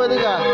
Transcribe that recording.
我那个